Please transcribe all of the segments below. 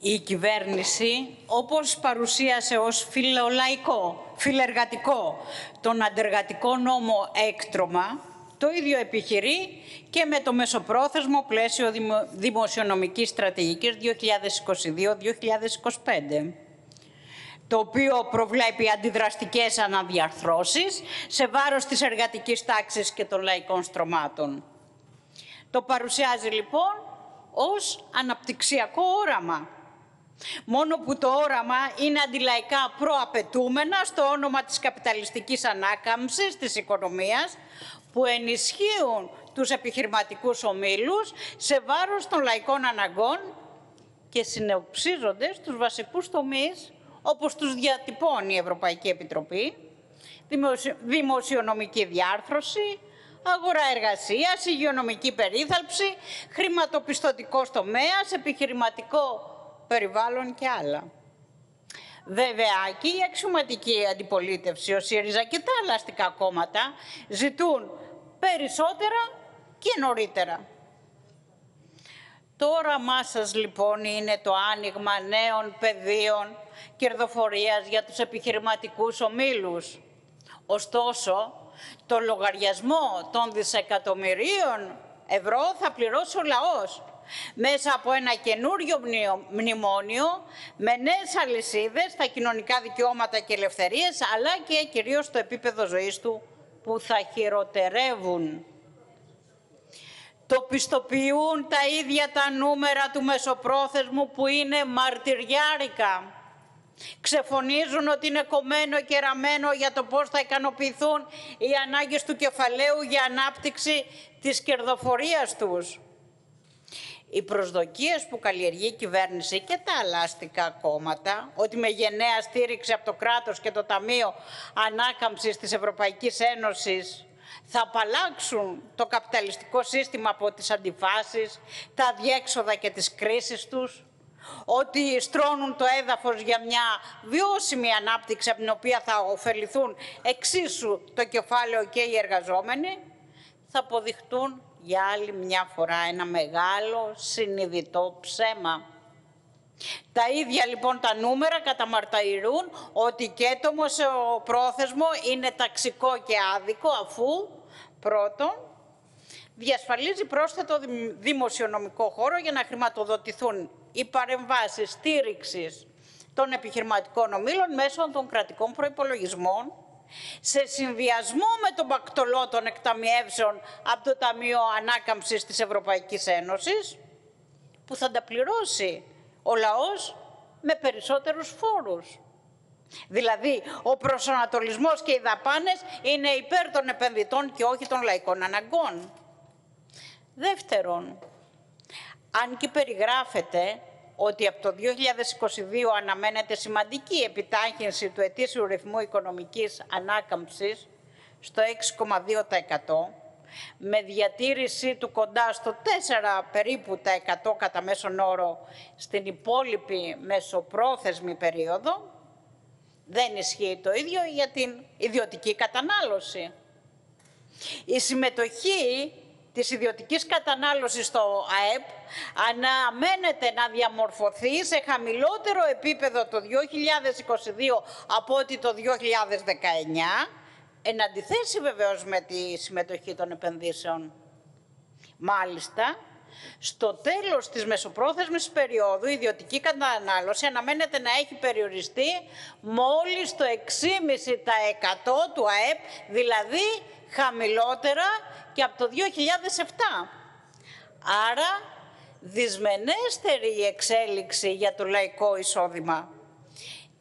η κυβέρνηση, όπως παρουσίασε ως φιλολαϊκό, φιλεργατικό, τον αντεργατικό νόμο έκτρωμα, το ίδιο επιχειρεί και με το μεσοπρόθεσμο πλαίσιο δημοσιονομικής στρατηγικής 2022-2025 το οποίο προβλέπει αντιδραστικές αναδιαρθρώσεις σε βάρος της εργατικής τάξης και των λαϊκών στρωμάτων. Το παρουσιάζει λοιπόν ως αναπτυξιακό όραμα. Μόνο που το όραμα είναι αντιλαϊκά προαπαιτούμενα στο όνομα της καπιταλιστικής ανάκαμψης της οικονομίας που ενισχύουν τους επιχειρηματικούς ομίλους σε βάρος των λαϊκών αναγκών και συνεοψίζονται στους βασικούς τομείς όπως τους διατυπώνει η Ευρωπαϊκή Επιτροπή, δημοσιονομική διάρθρωση, αγορά εργασίας, υγειονομική περίθαλψη, χρηματοπιστωτικός τομέας, επιχειρηματικό περιβάλλον και άλλα. Βέβαια, και η αξιωματική αντιπολίτευση, ο ΣΥΡΙΖΑ και τα άλλα αστικά κόμματα ζητούν περισσότερα και νωρίτερα. Το όραμά σας λοιπόν είναι το άνοιγμα νέων πεδίων κερδοφορίας για τους επιχειρηματικούς ομίλους. Ωστόσο, το λογαριασμό των δισεκατομμυρίων ευρώ θα πληρώσει ο λαός μέσα από ένα καινούριο μνημόνιο με νέες αλυσίδες στα κοινωνικά δικαιώματα και ελευθερίες αλλά και κυρίως το επίπεδο ζωής του που θα χειροτερεύουν. Το πιστοποιούν τα ίδια τα νούμερα του μεσοπρόθεσμου που είναι μαρτυριάρικα. Ξεφωνίζουν ότι είναι κομμένο και ραμμένο για το πώς θα ικανοποιηθούν οι ανάγκες του κεφαλαίου για ανάπτυξη της κερδοφορίας τους. Οι προσδοκίες που καλλιεργεί η κυβέρνηση και τα αλάστικα κόμματα, ότι με γενναία στήριξη από το κράτος και το Ταμείο Ανάκαμψης της Ευρωπαϊκής Ένωσης θα απαλλάξουν το καπιταλιστικό σύστημα από τις αντιφάσεις, τα διέξοδα και τις κρίσεις τους, ότι στρώνουν το έδαφος για μια βιώσιμη ανάπτυξη από την οποία θα ωφεληθούν εξίσου το κεφάλαιο και οι εργαζόμενοι, θα αποδειχτούν για άλλη μια φορά ένα μεγάλο συνειδητό ψέμα. Τα ίδια λοιπόν τα νούμερα καταμαρτυρούν ότι και το πρόθεσμο είναι ταξικό και άδικο αφού πρώτον διασφαλίζει πρόσθετο δημοσιονομικό χώρο για να χρηματοδοτηθούν οι παρεμβάσεις στήριξης των επιχειρηματικών ομήλων μέσω των κρατικών προϋπολογισμών σε συνδυασμό με τον πακτολό των εκταμιεύσεων από το Ταμείο Ανάκαμψης της Ευρωπαϊκής Ένωσης που θα τα πληρώσει ο λαός με περισσότερους φόρους. Δηλαδή, ο προσανατολισμός και οι δαπάνες είναι υπέρ των επενδυτών και όχι των λαϊκών αναγκών. Δεύτερον, αν και περιγράφεται ότι από το 2022 αναμένεται σημαντική επιτάχυνση του ετήσιου ρυθμού οικονομικής ανάκαμψης στο 6,2% με διατήρηση του κοντά στο 4 περίπου τα 100 κατά μέσον όρο στην υπόλοιπη μεσοπρόθεσμη περίοδο, δεν ισχύει το ίδιο για την ιδιωτική κατανάλωση. Η συμμετοχή της ιδιωτικής κατανάλωσης στο ΑΕΠ αναμένεται να διαμορφωθεί σε χαμηλότερο επίπεδο το 2022 από ότι το 2019, εν αντιθέσει βεβαίως με τη συμμετοχή των επενδύσεων. Μάλιστα, στο τέλος της μεσοπρόθεσμης περίοδου η ιδιωτική κατανάλωση αναμένεται να έχει περιοριστεί μόλις το 6,5% του ΑΕΠ, δηλαδή χαμηλότερα και από το 2007. Άρα δυσμενέστερη η εξέλιξη για το λαϊκό εισόδημα.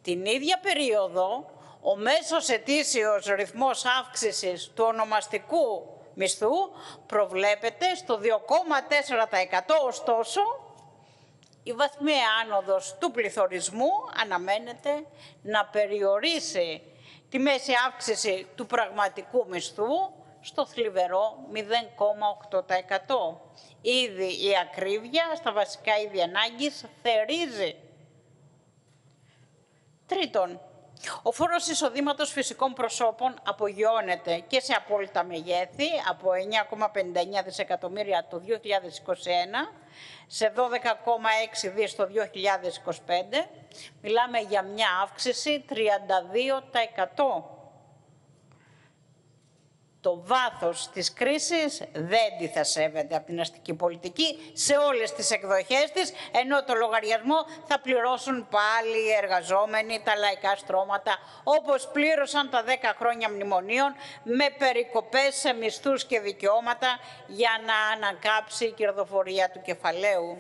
Την ίδια περίοδο, ο μέσος ετήσιος ρυθμός αύξησης του ονομαστικού μισθού προβλέπεται στο 2,4%, ωστόσο η βαθμία άνοδος του πληθωρισμού αναμένεται να περιορίσει τη μέση αύξηση του πραγματικού μισθού στο θλιβερό 0,8%. Ήδη η ακρίβεια στα βασικά είδη ανάγκης θερίζει. Τρίτον, Ο φόρος εισοδήματος φυσικών προσώπων απογειώνεται και σε απόλυτα μεγέθη από 9,59 δισεκατομμύρια το 2021 σε 12,6 δις το 2025. Μιλάμε για μια αύξηση 32% το βάθος της κρίσης δεν τη θα σέβεται από την αστική πολιτική σε όλες τις εκδοχές της, ενώ το λογαριασμό θα πληρώσουν πάλι οι εργαζόμενοι, τα λαϊκά στρώματα, όπως πλήρωσαν τα 10 χρόνια μνημονίων με περικοπές σε μισθούς και δικαιώματα για να ανακάψει η κερδοφορία του κεφαλαίου.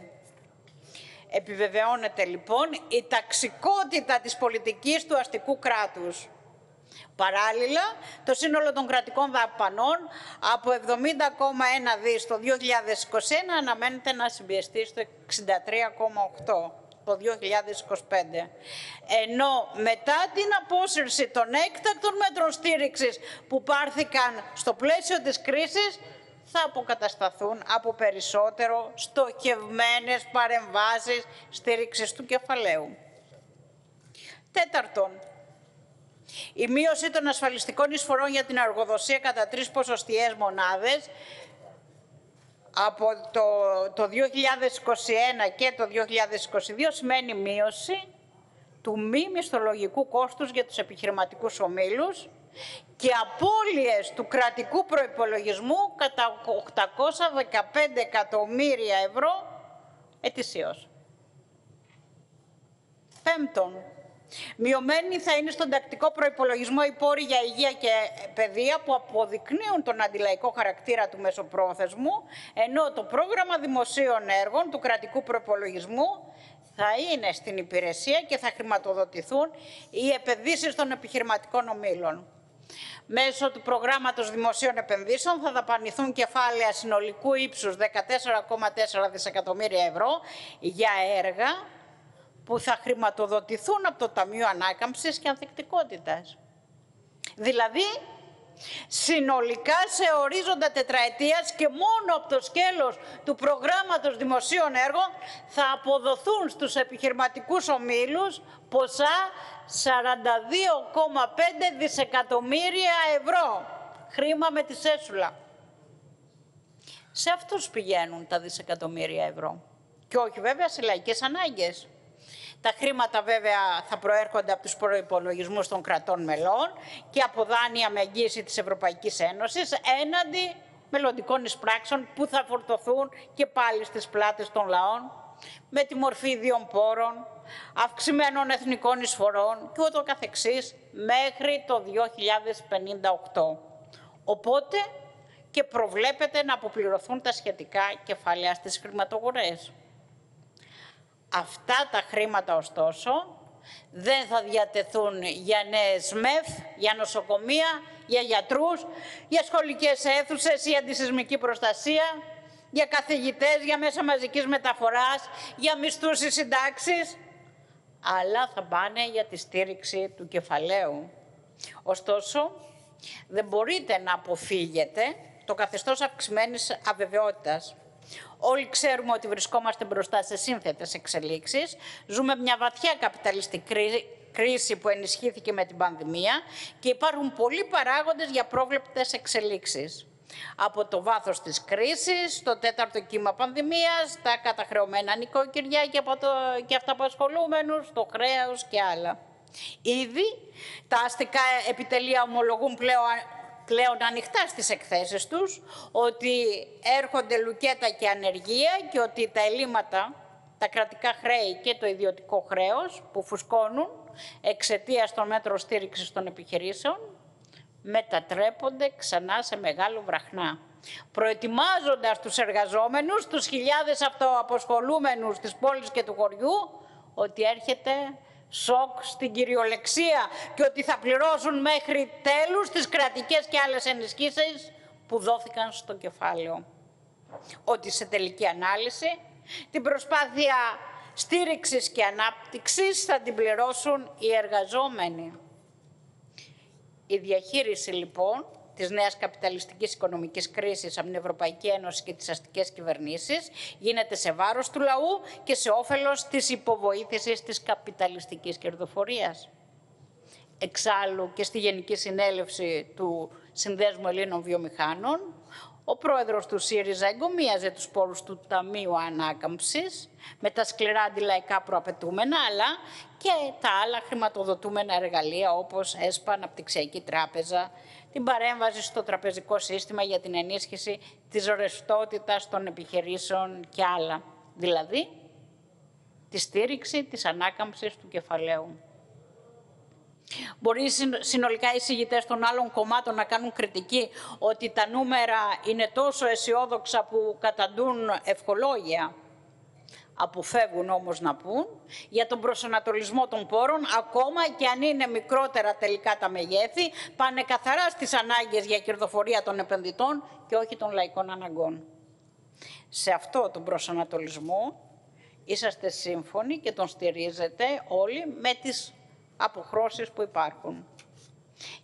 Επιβεβαιώνεται λοιπόν η ταξικότητα της πολιτικής του αστικού κράτους. Παράλληλα, το σύνολο των κρατικών δαπανών από 70,1 δις το 2021 αναμένεται να συμπιεστεί στο 63,8 το 2025. Ενώ μετά την απόσυρση των έκτακτων μέτρων στήριξης που πάρθηκαν στο πλαίσιο της κρίσης, θα αποκατασταθούν από περισσότερο στοχευμένες παρεμβάσεις στήριξης του κεφαλαίου. Τέταρτον, η μείωση των ασφαλιστικών εισφορών για την αργοδοσία κατά τρεις ποσοστιαίες μονάδες από το, το 2021 και το 2022 σημαίνει μείωση του μη μισθολογικού κόστους για τους επιχειρηματικούς ομίλους και απώλειες του κρατικού προϋπολογισμού κατά 815 εκατομμύρια ευρώ ετησίως. Πέμπτον, Μειωμένη θα είναι στον τακτικό προπολογισμό οι πόροι για υγεία και παιδεία που αποδεικνύουν τον αντιλαϊκό χαρακτήρα του μεσοπρόθεσμου, ενώ το πρόγραμμα δημοσίων έργων του κρατικού προπολογισμού θα είναι στην υπηρεσία και θα χρηματοδοτηθούν οι επενδύσεις των επιχειρηματικών ομίλων. Μέσω του προγράμματος δημοσίων επενδύσεων θα δαπανηθούν κεφάλαια συνολικού ύψους 14,4 δισεκατομμύρια ευρώ για έργα που θα χρηματοδοτηθούν από το Ταμείο Ανάκαμψης και Ανθεκτικότητας. Δηλαδή, συνολικά σε ορίζοντα τετραετίας και μόνο από το σκέλος του προγράμματος δημοσίων έργων θα αποδοθούν στους επιχειρηματικούς ομίλους ποσά 42,5 δισεκατομμύρια ευρώ. Χρήμα με τη σέσουλα. Σε αυτούς πηγαίνουν τα δισεκατομμύρια ευρώ. Και όχι βέβαια σε λαϊκές ανάγκες. Τα χρήματα βέβαια θα προέρχονται από τους προϋπολογισμούς των κρατών μελών και από δάνεια με εγγύηση της Ευρωπαϊκής Ένωσης έναντι μελλοντικών εισπράξεων που θα φορτωθούν και πάλι στις πλάτες των λαών με τη μορφή ιδίων πόρων, αυξημένων εθνικών εισφορών και ούτω καθεξής μέχρι το 2058. Οπότε και προβλέπεται να αποπληρωθούν τα σχετικά κεφάλαια στις χρηματογορές. Αυτά τα χρήματα ωστόσο δεν θα διατεθούν για νέες ΜΕΦ, για νοσοκομεία, για γιατρούς, για σχολικές αίθουσες, για αντισυσμική προστασία, για καθηγητές, για μέσα μαζικής μεταφοράς, για μισθούς ή συντάξεις, αλλά θα πάνε για τη στήριξη του κεφαλαίου. Ωστόσο, δεν μπορείτε να αποφύγετε το καθεστώς αυξημένης αβεβαιότητας. Όλοι ξέρουμε ότι βρισκόμαστε μπροστά σε σύνθετες εξελίξεις. Ζούμε μια βαθιά καπιταλιστική κρίση που ενισχύθηκε με την πανδημία και υπάρχουν πολλοί παράγοντες για πρόβλεπτες εξελίξεις. Από το βάθος της κρίσης, το τέταρτο κύμα πανδημίας, τα καταχρεωμένα νοικοκυριά και, από το, και αυτά που ασχολούμενους, το χρέος και άλλα. Ήδη τα αστικά επιτελεία ομολογούν πλέον πλέον ανοιχτά στις εκθέσεις τους ότι έρχονται λουκέτα και ανεργία και ότι τα ελλείμματα, τα κρατικά χρέη και το ιδιωτικό χρέος που φουσκώνουν εξαιτίας των μέτρων στήριξης των επιχειρήσεων μετατρέπονται ξανά σε μεγάλο βραχνά. Προετοιμάζοντας τους εργαζόμενους, τους χιλιάδες αυτοαποσχολούμενους της πόλης και του χωριού, ότι έρχεται σοκ στην κυριολεξία και ότι θα πληρώσουν μέχρι τέλους τις κρατικές και άλλες ενισχύσεις που δόθηκαν στο κεφάλαιο. Ότι σε τελική ανάλυση την προσπάθεια στήριξης και ανάπτυξης θα την πληρώσουν οι εργαζόμενοι. Η διαχείριση λοιπόν της νέας καπιταλιστικής οικονομικής κρίσης από την Ευρωπαϊκή Ένωση και τις αστικές κυβερνήσεις γίνεται σε βάρος του λαού και σε όφελος της υποβοήθησης της καπιταλιστικής κερδοφορίας. εξάλλου και στη Γενική Συνέλευση του Συνδέσμου Ελλήνων Βιομηχάνων, ο πρόεδρος του ΣΥΡΙΖΑ εγκομίαζε τους πόρους του Ταμείου Ανάκαμψης με τα σκληρά αντιλαϊκά προαπαιτούμενα, αλλά και τα άλλα χρηματοδοτούμενα εργαλεία όπως ΕΣΠΑ, Αναπτυξιακή Τράπεζα, την παρέμβαση στο τραπεζικό σύστημα για την ενίσχυση της ρευστότητας των επιχειρήσεων και άλλα. Δηλαδή, τη στήριξη της ανάκαμψης του κεφαλαίου. Μπορεί συνολικά οι συγητές των άλλων κομμάτων να κάνουν κριτική ότι τα νούμερα είναι τόσο αισιόδοξα που καταντούν ευχολόγια; Αποφεύγουν όμως να πούν για τον προσανατολισμό των πόρων, ακόμα και αν είναι μικρότερα τελικά τα μεγέθη, πάνε καθαρά στις ανάγκες για κερδοφορία των επενδυτών και όχι των λαϊκών αναγκών. Σε αυτό τον προσανατολισμό είσαστε σύμφωνοι και τον στηρίζετε όλοι με τις αποχρώσεις που υπάρχουν.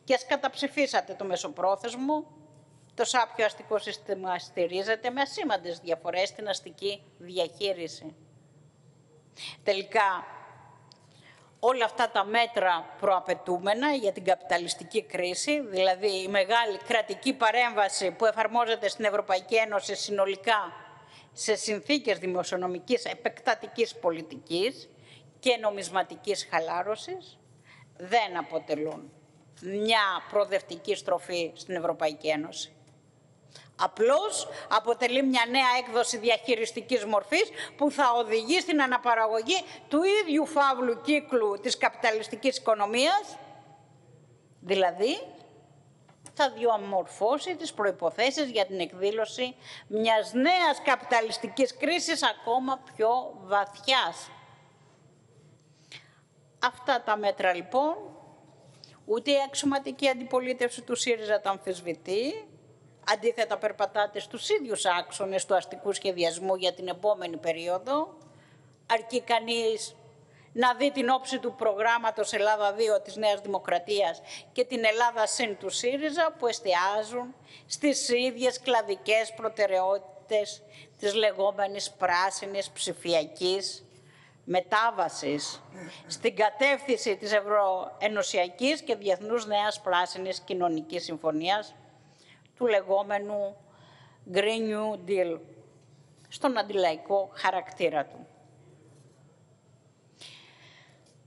Και ας καταψηφίσατε το μεσοπρόθεσμο, το σάπιο αστικό σύστημα στηρίζεται με ασήμαντες διαφορές στην αστική διαχείριση. Τελικά, όλα αυτά τα μέτρα προαπαιτούμενα για την καπιταλιστική κρίση, δηλαδή η μεγάλη κρατική παρέμβαση που εφαρμόζεται στην Ευρωπαϊκή Ένωση συνολικά σε συνθήκες δημοσιονομικής επεκτατικής πολιτικής και νομισματικής χαλάρωσης, δεν αποτελούν μια προοδευτική στροφή στην Ευρωπαϊκή Ένωση. Απλώς αποτελεί μια νέα έκδοση διαχειριστικής μορφής που θα οδηγεί στην αναπαραγωγή του ίδιου φαύλου κύκλου της καπιταλιστικής οικονομίας, δηλαδή θα διαμορφώσει τις προϋποθέσεις για την εκδήλωση μιας νέας καπιταλιστικής κρίσης ακόμα πιο βαθιάς. Αυτά τα μέτρα λοιπόν, ούτε η αξιωματική αντιπολίτευση του ΣΥΡΙΖΑ τα αμφισβητεί, αντίθετα περπατάτε στους ίδιους άξονες του αστικού σχεδιασμού για την επόμενη περίοδο, αρκεί κανείς να δει την όψη του προγράμματος Ελλάδα 2 της Νέας Δημοκρατίας και την Ελλάδα ΣΥΝ του ΣΥΡΙΖΑ που εστιάζουν στις ίδιες κλαδικές προτεραιότητες της λεγόμενης πράσινης ψηφιακής μετάβασης στην κατεύθυνση της Ευρωενωσιακής και Διεθνούς Νέας Πράσινης Κοινωνικής Συμφωνίας του λεγόμενου Green New Deal στον αντιλαϊκό χαρακτήρα του.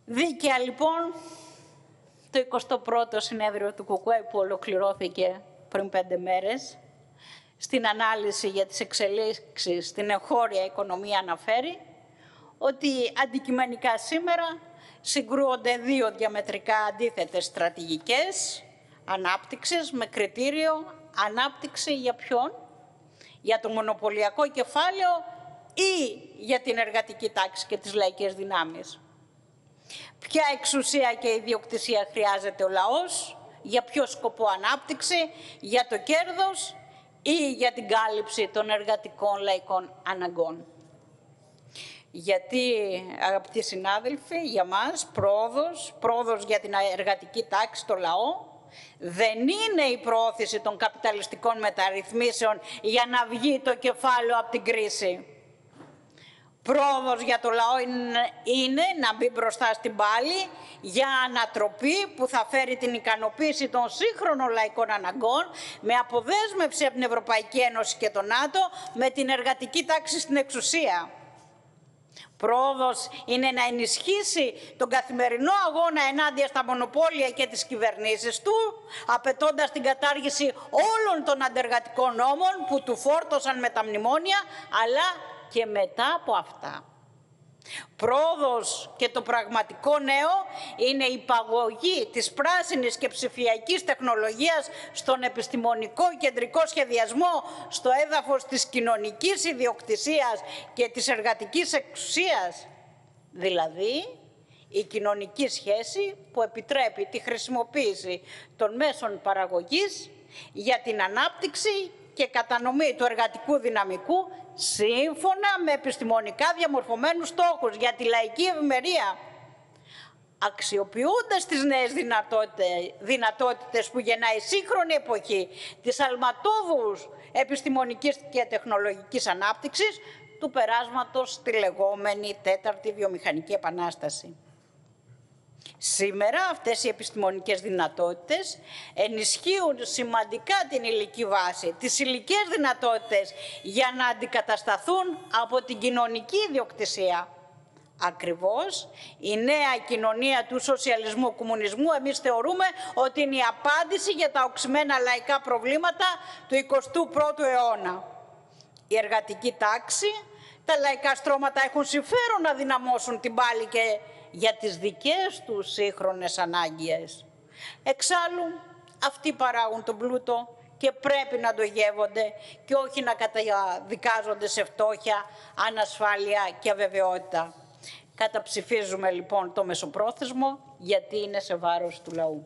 Δίκαια λοιπόν το 21ο συνέδριο του ΚΚΕ που ολοκληρώθηκε πριν πέντε μέρες στην ανάλυση για τις εξελίξεις στην εγχώρια οικονομία αναφέρει ότι αντικειμενικά σήμερα συγκρούονται δύο διαμετρικά αντίθετες στρατηγικές ανάπτυξης με κριτήριο ανάπτυξη για ποιον, για το μονοπωλιακό κεφάλαιο ή για την εργατική τάξη και τις λαϊκές δυνάμεις; Ποια εξουσία και ιδιοκτησία χρειάζεται ο λαός, για ποιο σκοπό ανάπτυξη, για το κέρδος ή για την κάλυψη των εργατικών λαϊκών αναγκών; Γιατί, αγαπητοί συνάδελφοι, για μας πρόοδος, πρόοδος για την εργατική τάξη, το λαό, δεν είναι η προώθηση των καπιταλιστικών μεταρρυθμίσεων για να βγει το κεφάλαιο από την κρίση. Πρόοδος για το λαό είναι, να μπει μπροστά στην πάλη για ανατροπή που θα φέρει την ικανοποίηση των σύγχρονων λαϊκών αναγκών με αποδέσμευση από την Ευρωπαϊκή Ένωση και τον ΝΑΤΟ με την εργατική τάξη στην εξουσία. Πρόοδος είναι να ενισχύσει τον καθημερινό αγώνα ενάντια στα μονοπόλια και τις κυβερνήσεις του, απαιτώντας την κατάργηση όλων των αντεργατικών νόμων που του φόρτωσαν με τα μνημόνια, αλλά και μετά από αυτά. Πρόοδος και το πραγματικό νέο είναι η παγωγή της πράσινης και ψηφιακής τεχνολογίας στον επιστημονικό κεντρικό σχεδιασμό, στο έδαφος της κοινωνικής ιδιοκτησίας και της εργατικής εξουσίας. Δηλαδή, η κοινωνική σχέση που επιτρέπει τη χρησιμοποίηση των μέσων παραγωγής για την ανάπτυξη και κατανομή του εργατικού δυναμικού σύμφωνα με επιστημονικά διαμορφωμένους στόχους για τη λαϊκή ευημερία, αξιοποιώντας τις νέες δυνατότητες που γεννάει η σύγχρονη εποχή της αλματόδους επιστημονικής και τεχνολογικής ανάπτυξης του περάσματος στη λεγόμενη τέταρτη βιομηχανική επανάσταση. Σήμερα αυτές οι επιστημονικές δυνατότητες ενισχύουν σημαντικά την ηλική βάση, τις ηλικές δυνατότητες για να αντικατασταθούν από την κοινωνική ιδιοκτησία. Ακριβώς η νέα κοινωνία του σοσιαλισμού κομμουνισμού εμείς θεωρούμε ότι είναι η απάντηση για τα οξυμένα λαϊκά προβλήματα του 21ου αιώνα. Η εργατική τάξη, τα λαϊκά στρώματα έχουν συμφέρον να δυναμώσουν την πάλη και για τις δικές τους σύγχρονες ανάγκες. Εξάλλου, αυτοί παράγουν τον πλούτο και πρέπει να το γεύονται και όχι να καταδικάζονται σε φτώχεια, ανασφάλεια και αβεβαιότητα. Καταψηφίζουμε λοιπόν το μεσοπρόθεσμο γιατί είναι σε βάρος του λαού.